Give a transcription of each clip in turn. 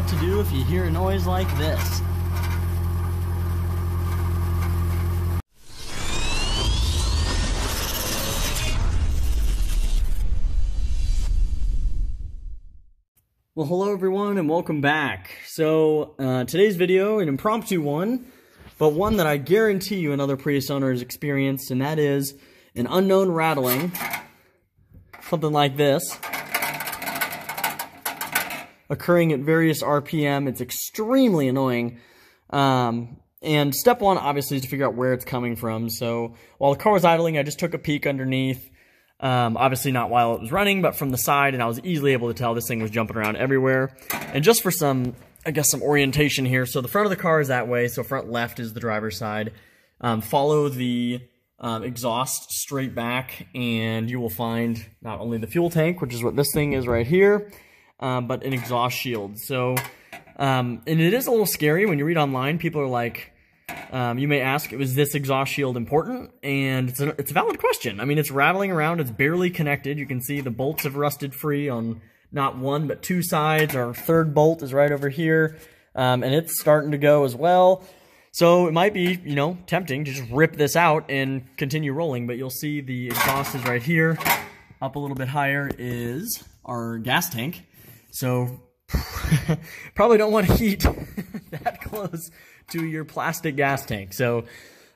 what to do if you hear a noise like this. Well, hello everyone and welcome back. So, uh, today's video, an impromptu one, but one that I guarantee you another Prius owner has experienced, and that is an unknown rattling, something like this, occurring at various RPM. It's extremely annoying. Um, and step one, obviously, is to figure out where it's coming from. So, while the car was idling, I just took a peek underneath, um, obviously not while it was running, but from the side, and I was easily able to tell this thing was jumping around everywhere. And just for some, I guess, some orientation here. So the front of the car is that way. So front left is the driver's side. Um, follow the um, exhaust straight back, and you will find not only the fuel tank, which is what this thing is right here, um, but an exhaust shield. So, um, and it is a little scary when you read online. People are like, um, you may ask, was this exhaust shield important? And it's a, it's a valid question. I mean, it's rattling around. It's barely connected. You can see the bolts have rusted free on not one, but two sides. Our third bolt is right over here. Um, and it's starting to go as well. So it might be, you know, tempting to just rip this out and continue rolling, but you'll see the exhaust is right here. Up a little bit higher is our gas tank. So probably don't want to heat that close to your plastic gas tank. So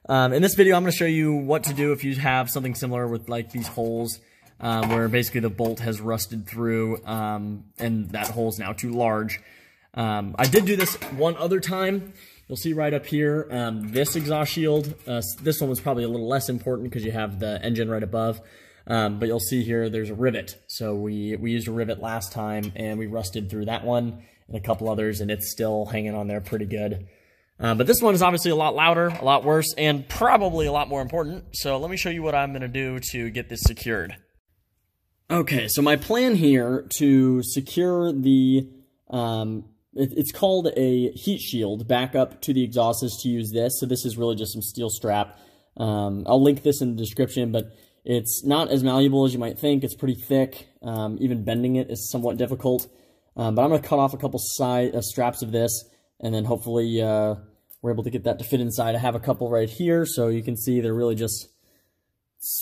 um, in this video, I'm going to show you what to do if you have something similar with like these holes um, where basically the bolt has rusted through um, and that hole is now too large. Um, I did do this one other time. You'll see right up here, um, this exhaust shield. Uh, this one was probably a little less important because you have the engine right above. Um, but you'll see here there's a rivet. So we, we used a rivet last time and we rusted through that one and a couple others and it's still hanging on there pretty good. Uh, but this one is obviously a lot louder, a lot worse, and probably a lot more important. So let me show you what I'm going to do to get this secured. Okay, so my plan here to secure the, um, it, it's called a heat shield back up to the exhaust is to use this. So this is really just some steel strap. Um, I'll link this in the description, but it's not as malleable as you might think. It's pretty thick. Um, even bending it is somewhat difficult. Um, but I'm going to cut off a couple side uh, straps of this, and then hopefully uh, we're able to get that to fit inside. I have a couple right here, so you can see they're really just,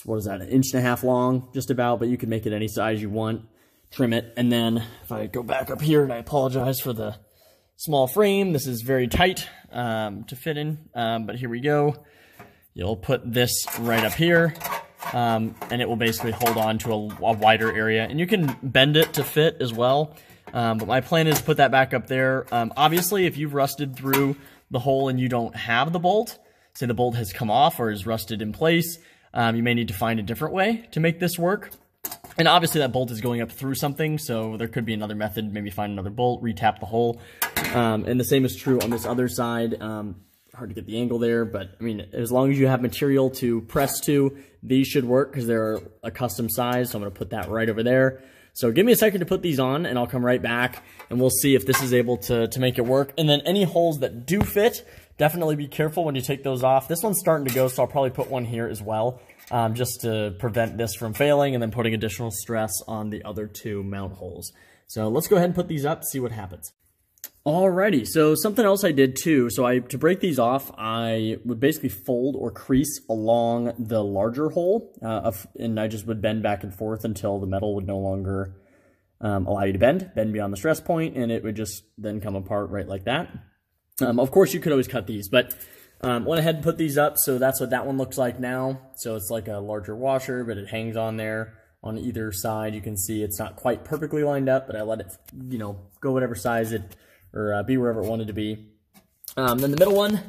what is that, an inch and a half long, just about, but you can make it any size you want. Trim it, and then if I go back up here, and I apologize for the small frame, this is very tight um, to fit in, um, but here we go. You'll put this right up here um, and it will basically hold on to a, a, wider area. And you can bend it to fit as well. Um, but my plan is to put that back up there. Um, obviously, if you've rusted through the hole and you don't have the bolt, say the bolt has come off or is rusted in place, um, you may need to find a different way to make this work. And obviously that bolt is going up through something, so there could be another method, maybe find another bolt, retap the hole. Um, and the same is true on this other side. Um, hard to get the angle there, but I mean, as long as you have material to press to, these should work because they're a custom size. So I'm going to put that right over there. So give me a second to put these on and I'll come right back and we'll see if this is able to, to make it work. And then any holes that do fit, definitely be careful when you take those off. This one's starting to go, so I'll probably put one here as well, um, just to prevent this from failing and then putting additional stress on the other two mount holes. So let's go ahead and put these up, see what happens. Alrighty, so something else I did too. So I to break these off, I would basically fold or crease along the larger hole, uh, and I just would bend back and forth until the metal would no longer um, allow you to bend, bend beyond the stress point, and it would just then come apart right like that. Um, of course, you could always cut these, but um, went ahead and put these up, so that's what that one looks like now. So it's like a larger washer, but it hangs on there on either side. You can see it's not quite perfectly lined up, but I let it, you know, go whatever size it or uh, be wherever it wanted to be. Um, then the middle one,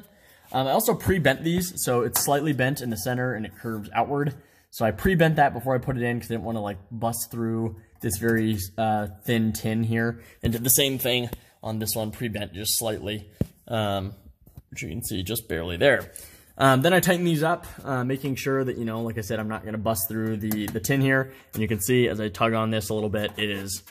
um, I also pre-bent these, so it's slightly bent in the center and it curves outward. So I pre-bent that before I put it in because I didn't want to like bust through this very uh, thin tin here. And did the same thing on this one, pre-bent just slightly, um, which you can see just barely there. Um, then I tighten these up, uh, making sure that, you know, like I said, I'm not going to bust through the, the tin here. And you can see as I tug on this a little bit, it is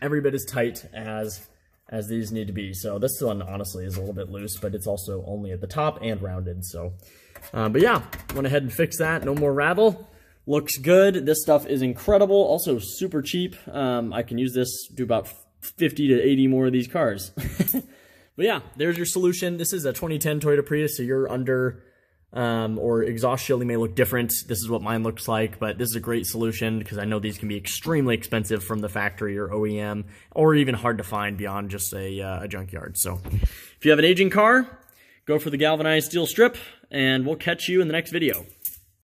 every bit as tight as as these need to be. So this one honestly is a little bit loose, but it's also only at the top and rounded. So, uh, but yeah, went ahead and fixed that. No more rattle. Looks good. This stuff is incredible. Also super cheap. Um, I can use this, do about 50 to 80 more of these cars. but yeah, there's your solution. This is a 2010 Toyota Prius, so you're under um, or exhaust shielding may look different. This is what mine looks like, but this is a great solution because I know these can be extremely expensive from the factory or OEM, or even hard to find beyond just a, uh, a junkyard. So if you have an aging car, go for the galvanized steel strip, and we'll catch you in the next video.